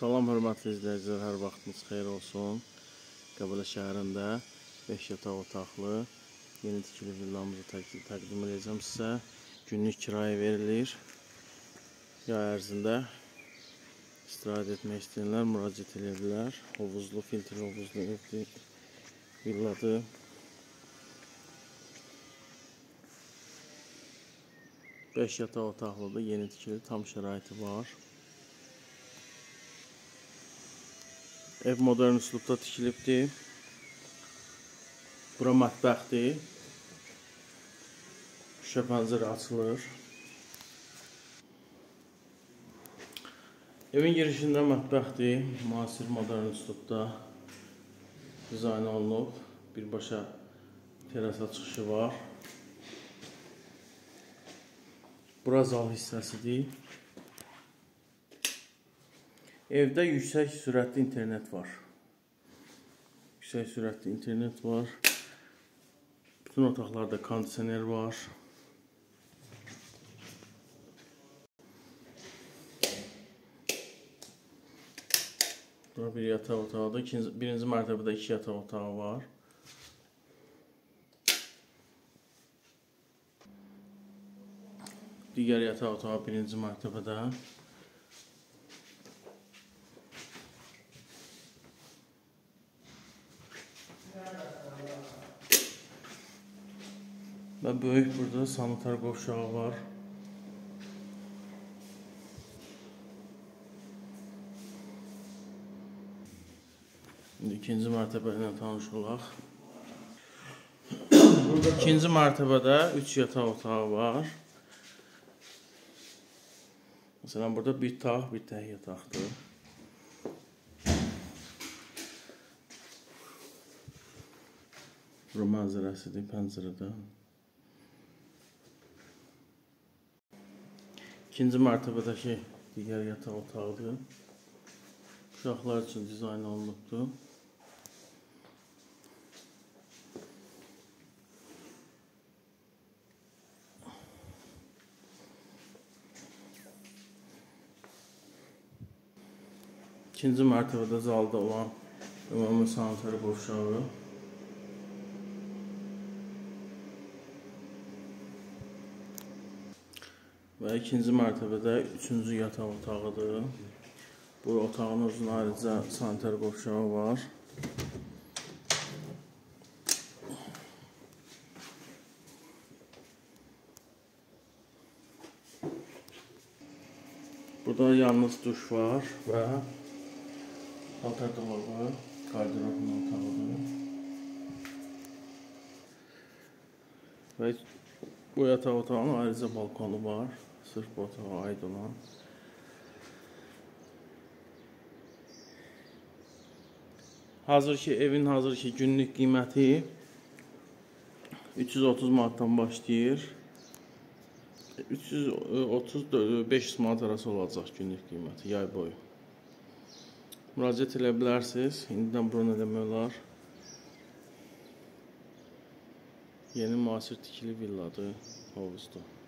Salam hörmətli izləyicilər, hər vaxtınız xeyir olsun. Qəbələ şəhərində 5 yataq otaqlı yeni tikili villamızı təqdim, edəcəm sizə. Günlük kirayə verilir. Yay ərzində istirahət etmək istəyənlər müraciət edə bilər. Hovuzlu, filtrli hovuzlu evdir, villadır. Beş yataq otaqlıdır, yeni tikili, tam şəraiti var. Ev modern üslubda tikilibdir. Bura mətbəxdir. Şüşə pəncərə açılır. Evin girişində mətbəxdir. Müasir modern üslubda dizayn olunub. Birbaşa terasa çıxışı var. Bura zal hissəsidir. Evdə yüksək sürətli internet var. Yüksək sürətli internet var. Bütün otaqlarda kondisioner var. Bura bir yataq otağıdır. İkinci, birinci mərtəbədə iki yataq otağı var. Digər yataq otağı birinci mərtəbədə. Və böyük burada sanitar qovşağı var. İndi ikinci mərtəbə ilə tanış olaq. Burada ikinci mərtəbədə 3 yataq otağı var. Məsələn, burada bir tağ, bir tək yataqdır. Bura mənzərəsidir pəncərədən. İkinci mərtəbədəki digər yataq otağıdır. Uşaqlar üçün dizayn olunubdur. İkinci mərtəbədə zalda olan ümumi sanitar qovşağı. Və ikinci mərtəbədə üçüncü yataq otağıdır. Bu otağın uzun ayrıca sanitar qovşağı var. Burada yalnız duş var və paltar dolabı, qardirobun otağıdır. Və bu yataq otağının ayrıca balkonu var. Sırf otağa aid olan. Hazır ki, evin hazır ki, günlük qiyməti 330 manatdan başlayır. 330-500 manat arası olacaq günlük qiyməti yay boyu. Müraciət edə bilərsiniz. İndidən bura eləmək olar. Yeni müasir tikili villadır hovuzda.